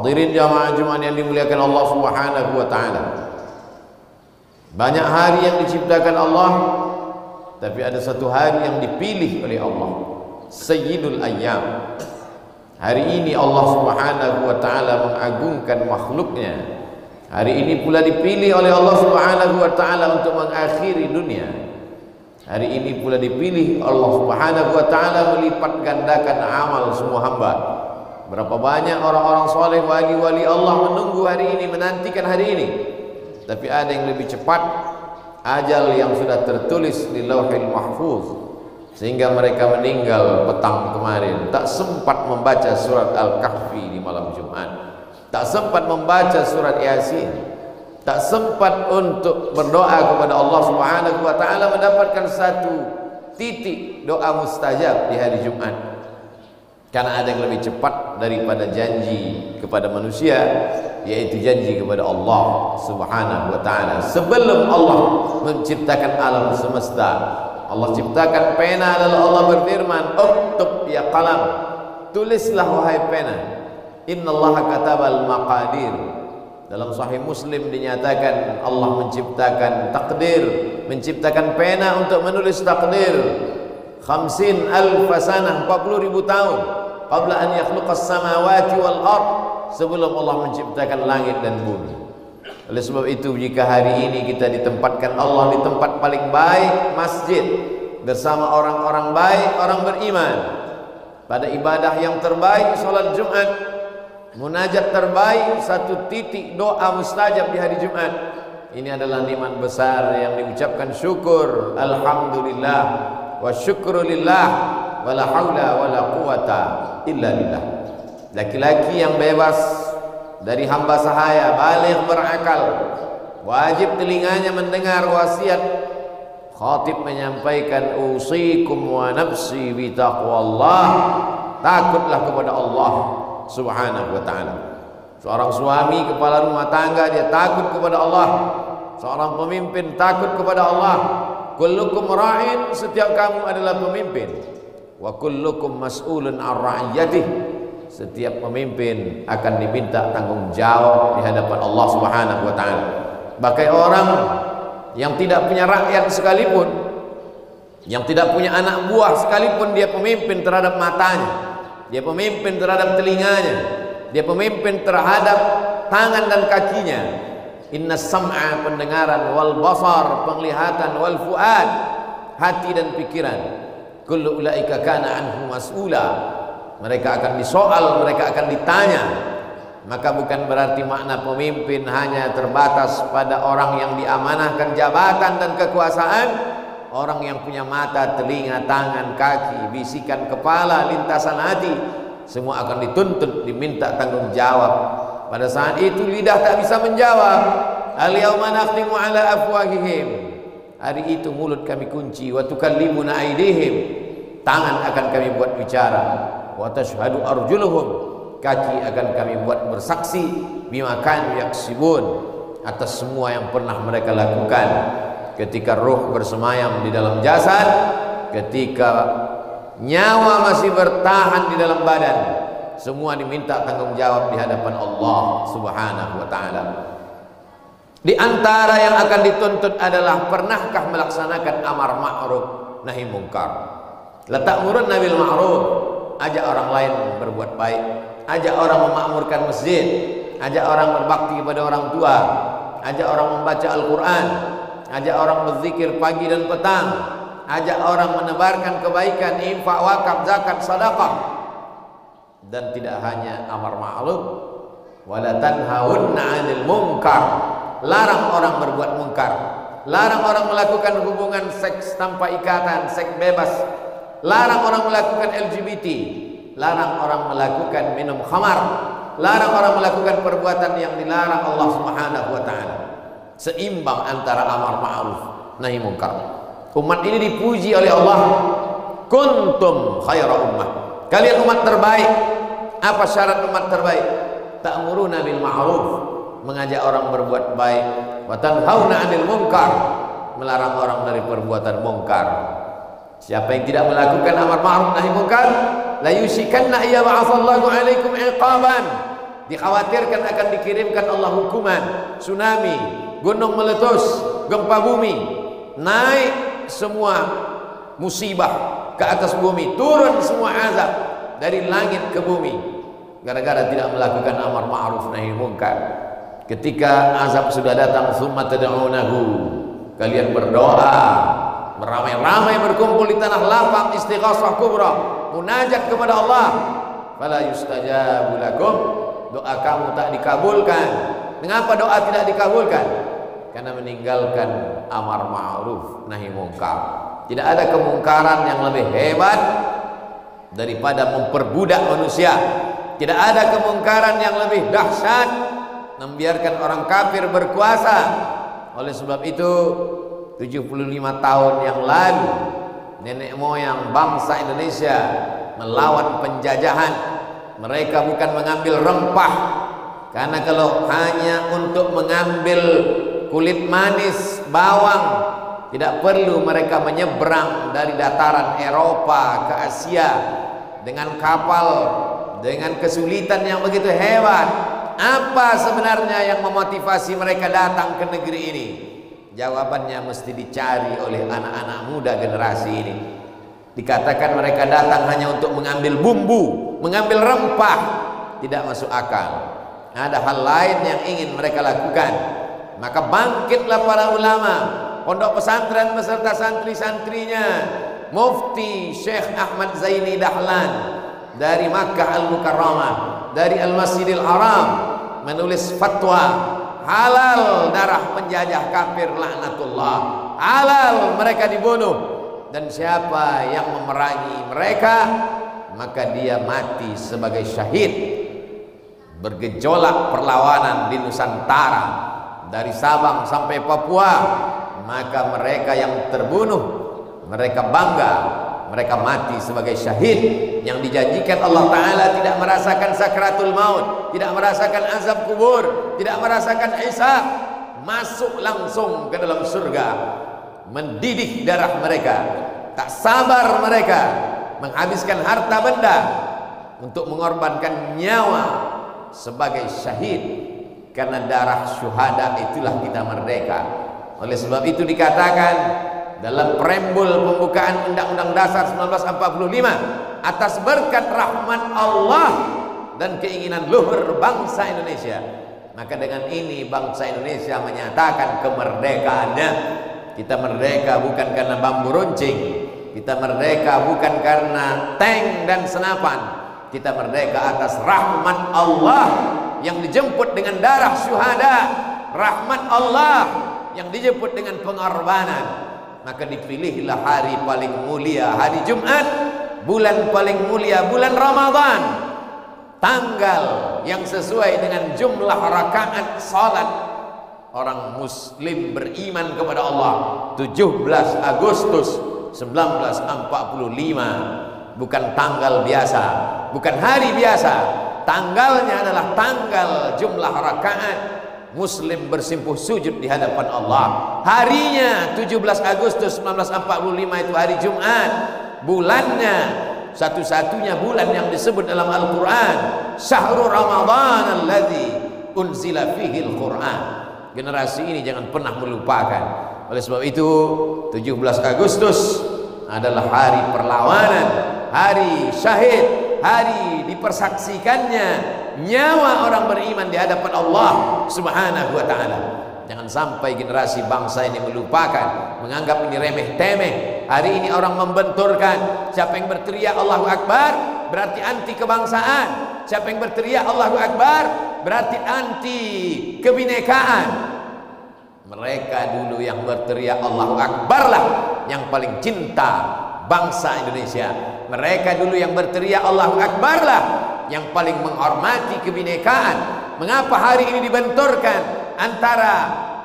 Hadirin jamaah Jumat yang dimuliakan Allah Subhanahu wa taala. Banyak hari yang diciptakan Allah tapi ada satu hari yang dipilih oleh Allah. Sayyidul Ayyam. Hari ini Allah Subhanahu wa taala mengagungkan makhluknya. Hari ini pula dipilih oleh Allah Subhanahu wa taala untuk mengakhiri dunia. Hari ini pula dipilih Allah Subhanahu wa taala melipat gandakan amal semua hamba. Berapa banyak orang-orang soleh wali-wali Allah menunggu hari ini, menantikan hari ini. Tapi ada yang lebih cepat ajal yang sudah tertulis di Lauhil Mahfuz sehingga mereka meninggal petang kemarin tak sempat membaca surat Al-Kahfi di malam Jumat. Tak sempat membaca surat Yasin. Tak sempat untuk berdoa kepada Allah Subhanahu wa taala mendapatkan satu titik doa mustajab di hari Jumat. Karena ada yang lebih cepat daripada janji kepada manusia yaitu janji kepada Allah Subhanahu wa taala. Sebelum Allah menciptakan alam semesta, Allah ciptakan pena lalu Allah berfirman, "Uktub ya qalam." Tulislah wahai pena. Innallaha katabal maqadir. Dalam sahih Muslim dinyatakan Allah menciptakan takdir, menciptakan pena untuk menulis takdir. Khamsin alf sanah 40 ribu tahun qabla an yakhluqas samawati wal ard sebelum Allah menciptakan langit dan bumi. Oleh sebab itu jika hari ini kita ditempatkan Allah di tempat paling baik masjid bersama orang-orang baik, orang beriman pada ibadah yang terbaik salat Jumat munajat terbaik satu titik doa mustajab di hari Jumat ini adalah nikmat besar yang diucapkan syukur alhamdulillah wa syukrulillah wala haula wala quwata illa billah. Laki-laki yang bebas dari hamba sahaya balik berakal wajib telinganya mendengar wasiat khatib menyampaikan usikum wa nafsi bi taqwallah. Takutlah kepada Allah subhanahu wa ta'ala. Seorang suami kepala rumah tangga dia takut kepada Allah. Seorang pemimpin takut kepada Allah. Kullukum ra'in setiap kamu adalah pemimpin wa kullukum mas'ulun ar setiap pemimpin akan diminta tanggung jawab di hadapan Allah Subhanahu wa taala. Bagai orang yang tidak punya rakyat sekalipun yang tidak punya anak buah sekalipun dia pemimpin terhadap matanya dia pemimpin terhadap telinganya dia pemimpin terhadap tangan dan kakinya. Inna sam'a pendengaran wal basar penglihatan wal fuad hati dan pikiran kullu ulaika kana anhu mas'ula. Mereka akan disoal mereka akan ditanya. Maka bukan berarti makna pemimpin hanya terbatas pada orang yang diamanahkan jabatan dan kekuasaan. Orang yang punya mata, telinga, tangan, kaki, bisikan kepala, lintasan hati semua akan dituntut diminta tanggung jawab. Pada saat itu lidah tak bisa menjawab. Al yauma nakhtimu ala afwahihim Hari itu mulut kami kunci wa tukallimuna aydihim. Tangan akan kami buat bicara. Wa tashhadu arjuluhum. Kaki akan kami buat bersaksi bima kanu yaksibun atas semua yang pernah mereka lakukan ketika roh bersemayam di dalam jasad, ketika nyawa masih bertahan di dalam badan. Semua diminta tanggung jawab di hadapan Allah Subhanahu wa taala. Di antara yang akan dituntut adalah pernahkah melaksanakan amar ma'ruf nahi mungkar. Letak murun nabil ma'ruf, ajak orang lain berbuat baik, ajak orang memakmurkan masjid, ajak orang berbakti kepada orang tua, ajak orang membaca Al-Qur'an, ajak orang berzikir pagi dan petang, ajak orang menebarkan kebaikan, infak, wakaf, zakat, sedekah. Dan tidak hanya amar ma'ruf, wala tanhauna 'anil munkar larang orang berbuat mungkar. Larang orang melakukan hubungan seks tanpa ikatan seks bebas. Larang orang melakukan LGBT larang orang melakukan minum khamar. Larang orang melakukan perbuatan yang dilarang Allah Subhanahu wa taala. Seimbang antara amar ma'ruf nahi mungkar. Umat ini dipuji oleh Allah. Kuntum khaira ummah. Kalian umat terbaik. Apa syarat umat terbaik? Ta'muruna bil ma'ruf mengajak orang berbuat baik. Wa tanhauna 'anil munkar. Melarang orang dari perbuatan mungkar. Siapa yang tidak melakukan amar ma'ruf nahi munkar la yusikanna iya ba'athallahu 'alaikum iqaban dikhawatirkan akan dikirimkan Allah hukuman. Tsunami gunung meletus gempa bumi. Naik semua musibah ke atas bumi. Turun semua azab dari langit ke bumi. Gara-gara tidak melakukan amar ma'ruf nahi munkar ketika azab sudah datang summa tad'unahu. Kalian berdoa beramai-ramai berkumpul di tanah lapang istighasah kubra munajat kepada Allah. Fala yustajabu lakum. Doa kamu tak dikabulkan. Mengapa doa tidak dikabulkan? Karena meninggalkan amar ma'ruf nahi munkar tidak ada kemungkaran yang lebih hebat daripada memperbudak manusia. Tidak ada kemungkaran yang lebih dahsyat membiarkan orang kafir berkuasa. Oleh sebab itu 75 tahun yang lalu nenek moyang bangsa Indonesia melawan penjajahan. Mereka bukan mengambil rempah. Karena kalau hanya untuk mengambil kulit manis bawang tidak perlu mereka menyeberang dari dataran Eropa ke Asia dengan kapal dengan kesulitan yang begitu hebat apa sebenarnya yang memotivasi mereka datang ke negeri ini Jawabannya mesti dicari oleh anak-anak muda generasi ini. Dikatakan mereka datang hanya untuk mengambil bumbu, mengambil rempah, tidak masuk akal. Ada hal lain yang ingin mereka lakukan. Maka bangkitlah para ulama, pondok pesantren beserta santri-santrinya, Mufti Syekh Ahmad Zaini Dahlan dari Makkah Al-Mukarramah, dari Al-Masjidil Haram menulis fatwa halal darah penjajah kafir laknatullah. Halal mereka dibunuh. Dan siapa yang memerangi mereka maka dia mati sebagai syahid. Bergejolak perlawanan di Nusantara dari Sabang sampai Papua maka mereka yang terbunuh mereka bangga mereka mati sebagai syahid. Yang dijanjikan Allah Ta'ala tidak merasakan sakratul maut tidak merasakan azab kubur tidak merasakan hisab masuk langsung ke dalam surga mendidih darah mereka tak sabar mereka menghabiskan harta benda untuk mengorbankan nyawa sebagai syahid. Karena darah syuhada itulah kita merdeka. Oleh sebab itu dikatakan dalam preambul pembukaan Undang-Undang Dasar 1945 atas berkat rahmat Allah dan keinginan luhur bangsa Indonesia. Maka dengan ini bangsa Indonesia menyatakan kemerdekaannya. Kita merdeka bukan karena bambu runcing. Kita merdeka bukan karena tank dan senapan. Kita merdeka atas rahmat Allah yang dijemput dengan darah syuhada. Rahmat Allah yang dijemput dengan pengorbanan maka dipilihlah hari paling mulia hari Jumat. Bulan paling mulia bulan Ramadan. Tanggal yang sesuai dengan jumlah rakaat salat. Orang muslim beriman kepada Allah. 17 Agustus 1945 bukan tanggal biasa bukan hari biasa. Tanggalnya adalah tanggal jumlah rakaat Muslim bersimpuh sujud di hadapan Allah. Harinya 17 Agustus 1945 itu hari Jumat. Bulannya satu-satunya bulan yang disebut dalam Al-Quran. Syahrul Ramadan alladzi unzila fihi Al-Quran. Generasi ini jangan pernah melupakan. Oleh sebab itu 17 Agustus adalah hari perlawanan, hari syahid, hari dipersaksikannya nyawa orang beriman di hadapan Allah Subhanahu wa taala. Jangan sampai generasi bangsa ini melupakan, menganggap ini remeh temeh. Hari ini orang membenturkan, siapa yang berteriak Allahu Akbar berarti anti kebangsaan. Siapa yang berteriak Allahu Akbar berarti anti kebinekaan. Mereka dulu yang berteriak Allahu Akbar lah yang paling cinta bangsa Indonesia. Mereka dulu yang berteriak Allahu Akbar lah yang paling menghormati kebinekaan. Mengapa hari ini dibenturkan antara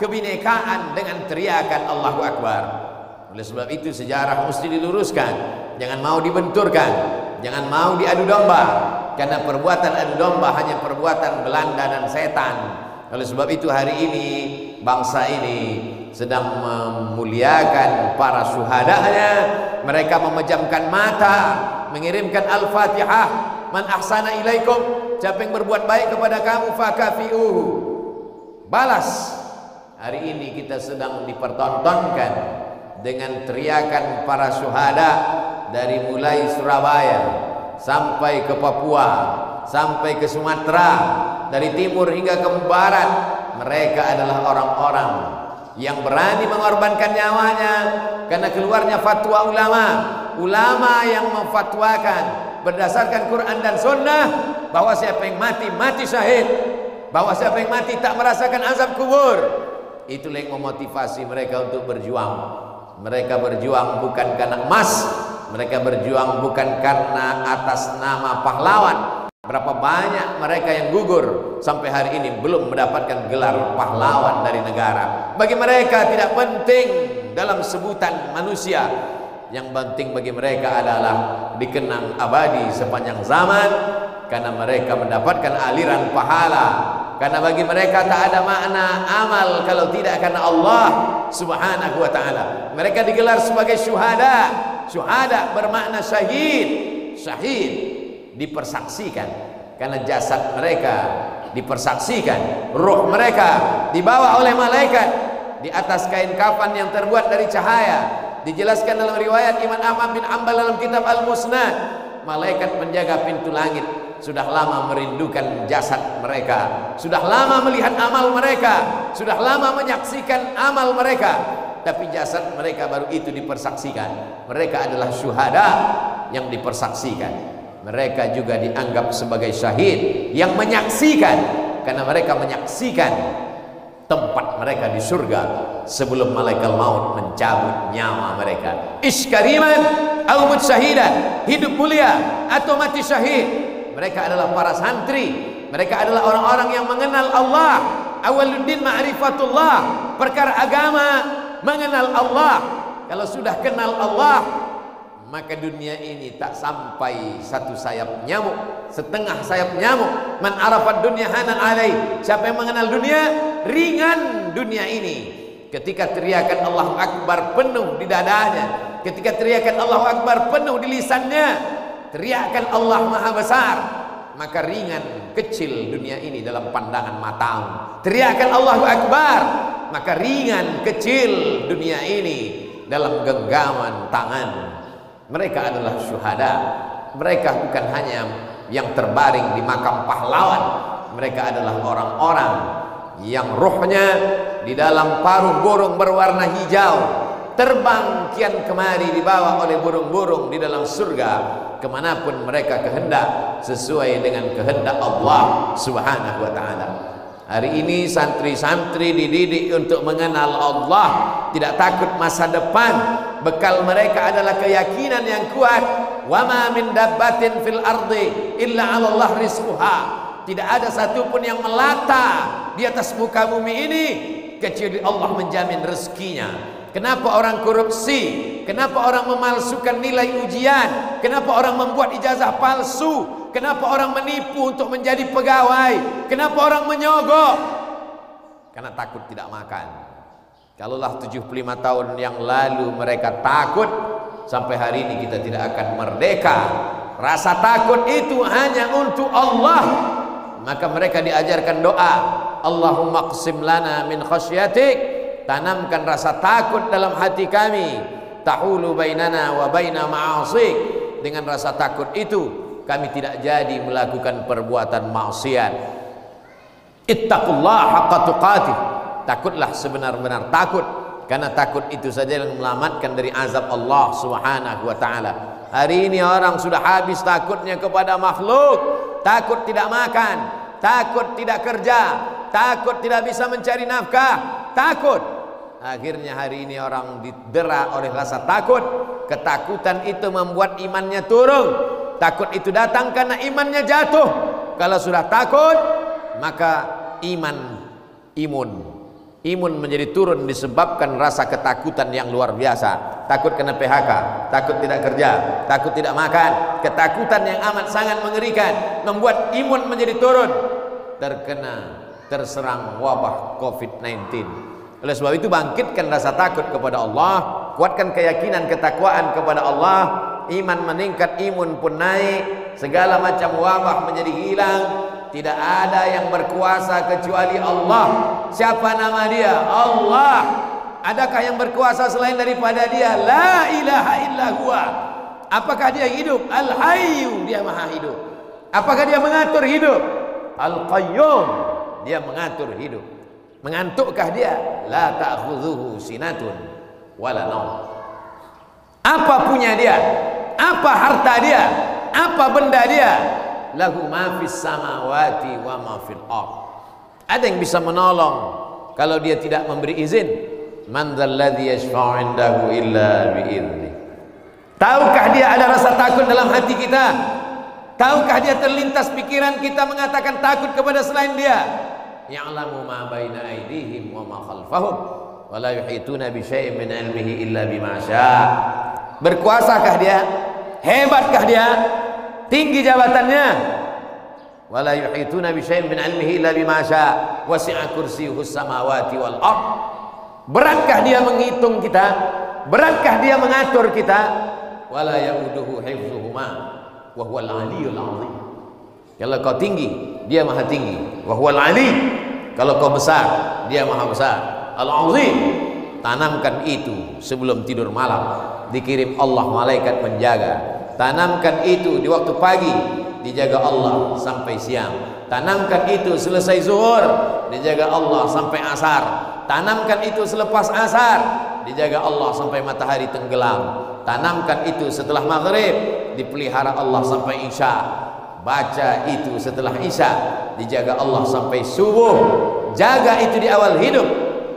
kebinekaan dengan teriakan Allahu Akbar? Oleh sebab itu sejarah mesti diluruskan. Jangan mau dibenturkan, jangan mau diadu domba. Karena perbuatan adu domba hanya perbuatan Belanda dan setan. Oleh sebab itu hari ini bangsa ini sedang memuliakan para syuhadanya. Mereka memejamkan mata, mengirimkan Al-Fatihah man ahsana ilaikum siapa yang berbuat baik kepada kamu fakafiuhu. Balas. Hari ini kita sedang dipertontonkan dengan teriakan para syuhada dari mulai Surabaya sampai ke Papua sampai ke Sumatera dari timur hingga ke barat. Mereka adalah orang-orang yang berani mengorbankan nyawanya karena keluarnya fatwa ulama. Ulama yang memfatwakan berdasarkan Quran dan Sunnah bahwa siapa yang mati mati syahid. Bahwa siapa yang mati tak merasakan azab kubur. Itulah yang memotivasi mereka untuk berjuang. Mereka berjuang bukan karena emas mereka berjuang bukan karena atas nama pahlawan. Berapa banyak mereka yang gugur sampai hari ini belum mendapatkan gelar pahlawan dari negara. Bagi mereka tidak penting dalam sebutan manusia yang penting bagi mereka adalah dikenang abadi sepanjang zaman karena mereka mendapatkan aliran pahala. Karena bagi mereka tak ada makna amal kalau tidak karena Allah subhanahu wa ta'ala. Mereka digelar sebagai syuhada. Syuhada bermakna syahid. Syahid dipersaksikan karena jasad mereka dipersaksikan. Ruh mereka dibawa oleh malaikat di atas kain kafan yang terbuat dari cahaya dijelaskan dalam riwayat Imam Ahmad bin Ambal dalam kitab Al-Musnad. Malaikat penjaga pintu langit. Sudah lama merindukan jasad mereka. Sudah lama melihat amal mereka. Sudah lama menyaksikan amal mereka. Tapi jasad mereka baru itu dipersaksikan. Mereka adalah syuhada yang dipersaksikan. Mereka juga dianggap sebagai syahid yang menyaksikan. Karena mereka menyaksikan tempat mereka di surga sebelum malaikat maut mencabut nyawa mereka. Iskariman atau syahidan hidup mulia atau mati syahid. Mereka adalah para santri. Mereka adalah orang-orang yang mengenal Allah. Awaluddin ma'rifatullah perkara agama mengenal Allah. Kalau sudah kenal Allah maka dunia ini tak sampai satu sayap nyamuk setengah sayap nyamuk. Man arafat dunia hanan alai. Siapa yang mengenal dunia ringan dunia ini. Ketika teriakan Allahu Akbar penuh di dadanya ketika teriakan Allahu Akbar penuh di lisannya teriakan Allah Maha Besar maka ringan kecil dunia ini dalam pandangan matamu. Teriakan Allahu Akbar maka ringan kecil dunia ini dalam genggaman tangan. Mereka adalah syuhada. Mereka bukan hanya yang terbaring di makam pahlawan. Mereka adalah orang-orang yang rohnya di dalam paruh burung berwarna hijau terbang kian kemari dibawa oleh burung-burung di dalam surga kemanapun mereka kehendak sesuai dengan kehendak Allah subhanahu wa ta'ala Hari ini santri-santri dididik untuk mengenal Allah, tidak takut masa depan. Bekal mereka adalah keyakinan yang kuat. Wa ma min dabbatin fil ardi illa 'ala Allah rizquha. Tidak ada satupun yang melata di atas muka bumi ini kecuali Allah menjamin rezekinya. Kenapa orang korupsi? Kenapa orang memalsukan nilai ujian? Kenapa orang membuat ijazah palsu? Kenapa orang menipu untuk menjadi pegawai? Kenapa orang menyogok? Karena takut tidak makan. Kalaulah 75 tahun yang lalu mereka takut sampai hari ini kita tidak akan merdeka. Rasa takut itu hanya untuk Allah. Maka mereka diajarkan doa, Allahumma qsim lana min khasyatik. Tanamkan rasa takut dalam hati kami. Tahulu bainana wa baina ma'asik. Dengan rasa takut itu kami tidak jadi melakukan perbuatan maksiat. Ittaqullah haqqa tuqatih. Takutlah sebenar-benar takut. Karena takut itu saja yang menyelamatkan dari azab Allah Subhanahu wa taala. Hari ini orang sudah habis takutnya kepada makhluk. Takut tidak makan takut tidak kerja takut tidak bisa mencari nafkah takut akhirnya hari ini orang didera oleh rasa takut ketakutan itu membuat imannya turun Takut itu datang karena imannya jatuh. Kalau sudah takut, maka iman imun. Imun menjadi turun disebabkan rasa ketakutan yang luar biasa. Takut kena PHK, takut tidak kerja, takut tidak makan. Ketakutan yang amat sangat mengerikan membuat imun menjadi turun. Terkena terserang wabah COVID-19. Oleh sebab itu bangkitkan rasa takut kepada Allah, kuatkan keyakinan ketakwaan kepada Allah, iman meningkat, imun pun naik segala macam wabah menjadi hilang. Tidak ada yang berkuasa kecuali Allah. Siapa nama dia? Allah. Adakah yang berkuasa selain daripada dia? La ilaha illa huwa. Apakah dia hidup? Al hayyu dia maha hidup. Apakah dia mengatur hidup al qayyum dia mengatur hidup. Mengantukkah dia? La ta'khudhuhu sinatun wala naum apa punya dia? Apa harta dia? Apa benda dia? Lahu ma fis samawati wa ma fil ard. Ada yang bisa menolong kalau dia tidak memberi izin? Man dzalladzi yashfa'u indahu illa bi idzni tahukah dia ada rasa takut dalam hati kita tahukah dia terlintas pikiran kita mengatakan takut kepada selain dia? Ya'lamu ma baina aydihim wa ma khalfahum wa la yuhituna bi syai'in min ilmihi illa bima syaa. Berkuasakah dia? Hebatkah dia? Tinggi jabatannya. Wa la yuhituna bi syai'in min ilmihi illa bima syaa. Wasi'a kursiyyuhu samawati wal ard. Beratkah dia menghitung kita? Beratkah dia mengatur kita? Wala yauduhu hifzuhuma wa huwal aliyyul azim. Kalau kau tinggi dia maha tinggi. Wa huwal ali. Kalau kau besar dia maha besar. Al azim. Tanamkan itu sebelum tidur malam. Dikirim Allah malaikat penjaga tanamkan itu di waktu pagi dijaga Allah sampai siang. Tanamkan itu selesai zuhur dijaga Allah sampai asar. Tanamkan itu selepas asar dijaga Allah sampai matahari tenggelam. Tanamkan itu setelah maghrib dipelihara Allah sampai isya. Baca itu setelah isya. Dijaga Allah sampai subuh. Jaga itu di awal hidup.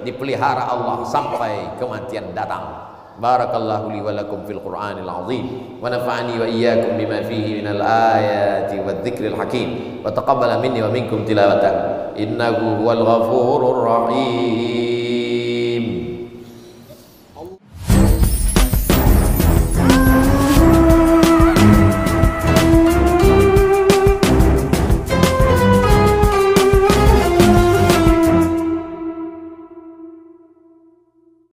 Dipelihara Allah sampai kematian datang. Barakallahu li wa lakum fil qur'anil azim. Wa nafa'ani wa iyyakum bima fihi minal ayati wadh-dhikril hakim. Wa taqabbala minni wa minkum tilawatan. Innahu huwal ghafurur rahim